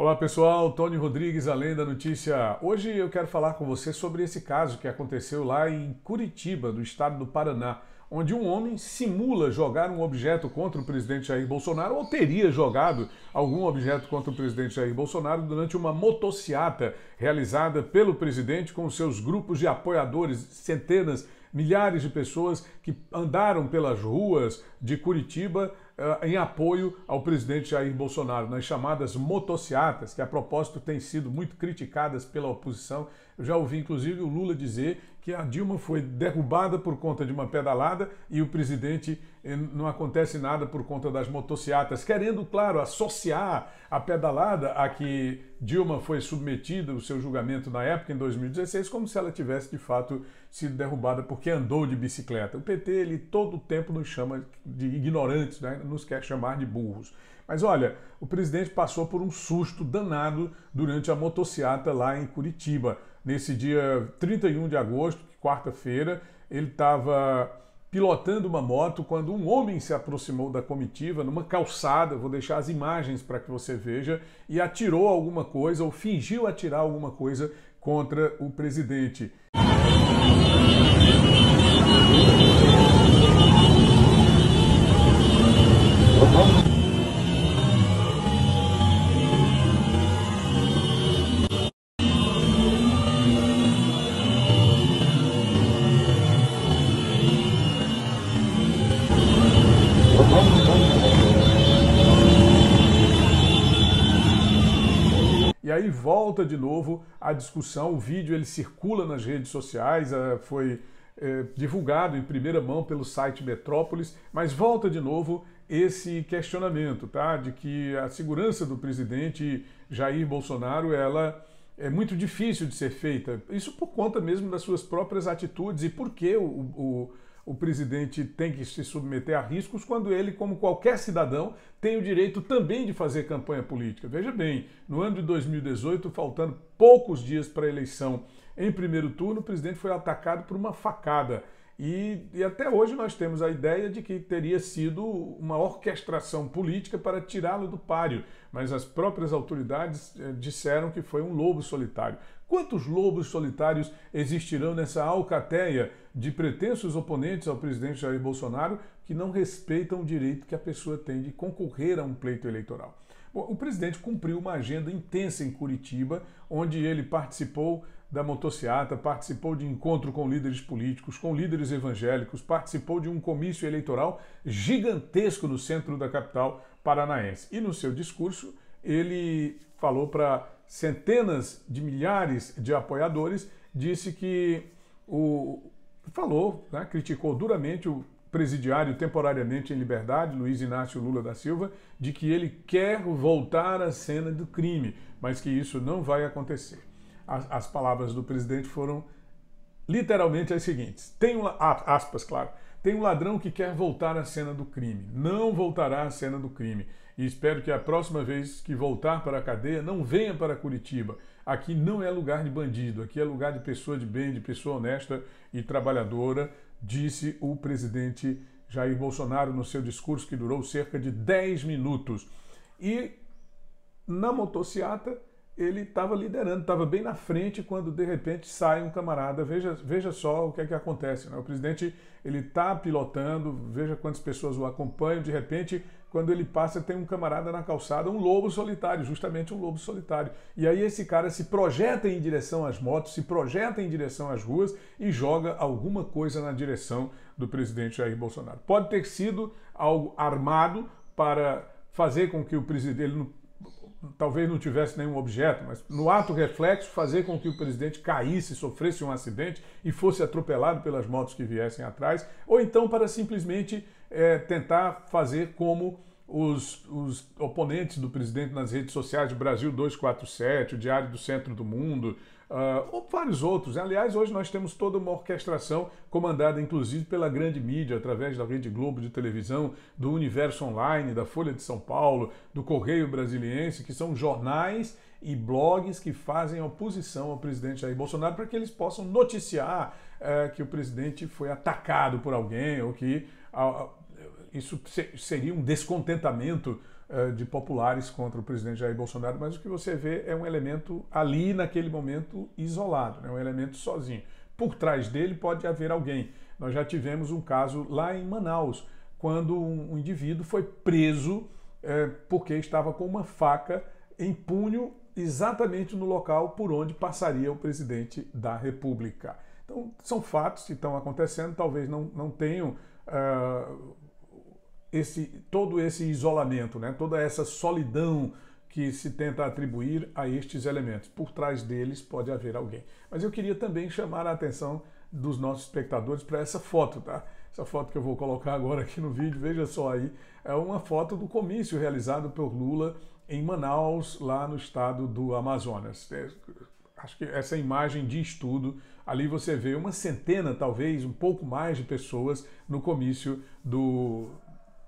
Olá pessoal, Tony Rodrigues, além da notícia. Hoje eu quero falar com você sobre esse caso que aconteceu lá em Curitiba, no estado do Paraná, onde um homem simula jogar um objeto contra o presidente Jair Bolsonaro ou teria jogado algum objeto contra o presidente Jair Bolsonaro durante uma motociata realizada pelo presidente com seus grupos de apoiadores, centenas milhares de pessoas que andaram pelas ruas de Curitiba em apoio ao presidente Jair Bolsonaro, nas chamadas motociatas, que a propósito têm sido muito criticadas pela oposição. Eu já ouvi inclusive o Lula dizer que a Dilma foi derrubada por conta de uma pedalada e o presidente eh, não acontece nada por conta das motocicletas, querendo, claro, associar a pedalada a que Dilma foi submetida, o seu julgamento na época, em 2016, como se ela tivesse de fato sido derrubada porque andou de bicicleta. O PT, ele todo o tempo nos chama de ignorantes, né? Nos quer chamar de burros. Mas olha, o presidente passou por um susto danado durante a motociata lá em Curitiba. Nesse dia 31 de agosto, quarta-feira, ele estava pilotando uma moto quando um homem se aproximou da comitiva numa calçada, vou deixar as imagens para que você veja, e atirou alguma coisa ou fingiu atirar alguma coisa contra o presidente. Aí volta de novo a discussão, o vídeo ele circula nas redes sociais, eh, foi é, divulgado em primeira mão pelo site Metrópolis, mas volta de novo esse questionamento, tá? De que a segurança do presidente Jair Bolsonaro, ela é muito difícil de ser feita. Isso por conta mesmo das suas próprias atitudes e por que o, o o presidente tem que se submeter a riscos quando ele, como qualquer cidadão, tem o direito também de fazer campanha política. Veja bem, no ano de 2018, faltando poucos dias para a eleição, em primeiro turno, o presidente foi atacado por uma facada. E, e, até hoje nós temos a ideia de que teria sido uma orquestração política para tirá-lo do páreo, mas as próprias autoridades eh, disseram que foi um lobo solitário. Quantos lobos solitários existirão nessa alcateia de pretensos oponentes ao presidente Jair Bolsonaro que não respeitam o direito que a pessoa tem de concorrer a um pleito eleitoral? Bom, o presidente cumpriu uma agenda intensa em Curitiba, onde ele participou da motociata, participou de encontro com líderes políticos, com líderes evangélicos, participou de um comício eleitoral gigantesco no centro da capital paranaense. E no seu discurso, ele falou para centenas de milhares de apoiadores, disse que o falou, né, criticou duramente o presidiário temporariamente em liberdade, Luiz Inácio Lula da Silva, de que ele quer voltar à cena do crime, mas que isso não vai acontecer. As, as palavras do presidente foram literalmente as seguintes: tem um, aspas, claro, tem um ladrão que quer voltar à cena do crime, não voltará à cena do crime. E espero que a próxima vez que voltar para a cadeia não venha para Curitiba. Aqui não é lugar de bandido, aqui é lugar de pessoa de bem, de pessoa honesta e trabalhadora, disse o presidente Jair Bolsonaro no seu discurso que durou cerca de 10 minutos. E na motociata ele estava liderando, estava bem na frente quando de repente sai um camarada. Veja, veja só o que é que acontece. Né? O presidente ele está pilotando, veja quantas pessoas o acompanham. De repente, quando ele passa, tem um camarada na calçada, um lobo solitário, justamente um lobo solitário. E aí esse cara se projeta em direção às motos, se projeta em direção às ruas e joga alguma coisa na direção do presidente Jair Bolsonaro. Pode ter sido algo armado para fazer com que o presidente ele talvez não tivesse nenhum objeto, mas no ato reflexo fazer com que o presidente caísse, sofresse um acidente e fosse atropelado pelas motos que viessem atrás, ou então para simplesmente é, tentar fazer como os, os, oponentes do presidente nas redes sociais, Brasil 247, o Diário do Centro do Mundo, uh, ou vários outros. Aliás, hoje nós temos toda uma orquestração comandada inclusive pela grande mídia, através da Rede Globo de televisão, do Universo Online, da Folha de São Paulo, do Correio Brasiliense, que são jornais e blogs que fazem oposição ao presidente Jair Bolsonaro para que eles possam noticiar uh, que o presidente foi atacado por alguém ou que uh, isso seria um descontentamento de populares contra o presidente Jair Bolsonaro, mas o que você vê é um elemento ali naquele momento isolado, né? um elemento sozinho. Por trás dele pode haver alguém. Nós já tivemos um caso lá em Manaus, quando um, um indivíduo foi preso é, porque estava com uma faca em punho exatamente no local por onde passaria o presidente da República. Então, são fatos que estão acontecendo, talvez não, não tenham uh, esse, todo esse isolamento, né? toda essa solidão que se tenta atribuir a estes elementos. Por trás deles pode haver alguém. Mas eu queria também chamar a atenção dos nossos espectadores para essa foto, tá? Essa foto que eu vou colocar agora aqui no vídeo, veja só aí, é uma foto do comício realizado por Lula em Manaus, lá no estado do Amazonas. É, acho que essa imagem de estudo, ali você vê uma centena, talvez, um pouco mais de pessoas no comício do,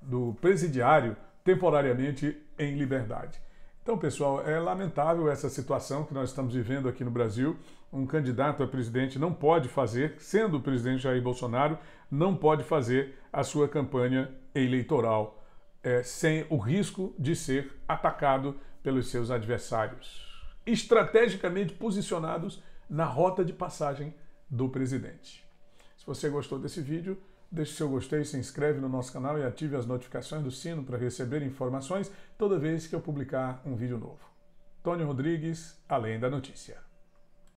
do presidiário temporariamente em liberdade. Então, pessoal, é lamentável essa situação que nós estamos vivendo aqui no Brasil. Um candidato a presidente não pode fazer, sendo o presidente Jair Bolsonaro, não pode fazer a sua campanha eleitoral é, sem o risco de ser atacado pelos seus adversários, estrategicamente posicionados na rota de passagem do presidente. Se você gostou desse vídeo, Deixe seu gostei, se inscreve no nosso canal e ative as notificações do sino para receber informações toda vez que eu publicar um vídeo novo. Tônio Rodrigues, Além da Notícia.